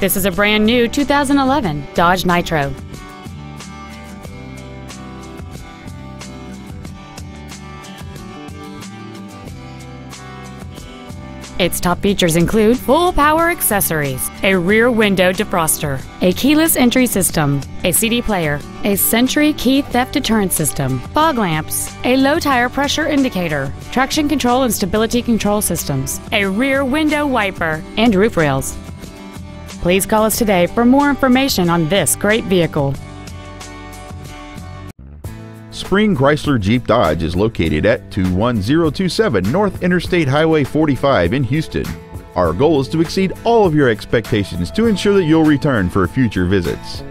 This is a brand new 2011 Dodge Nitro. Its top features include full power accessories, a rear window defroster, a keyless entry system, a CD player, a Sentry key theft deterrent system, fog lamps, a low tire pressure indicator, traction control and stability control systems, a rear window wiper, and roof rails. Please call us today for more information on this great vehicle. Spring Chrysler Jeep Dodge is located at 21027 North Interstate Highway 45 in Houston. Our goal is to exceed all of your expectations to ensure that you'll return for future visits.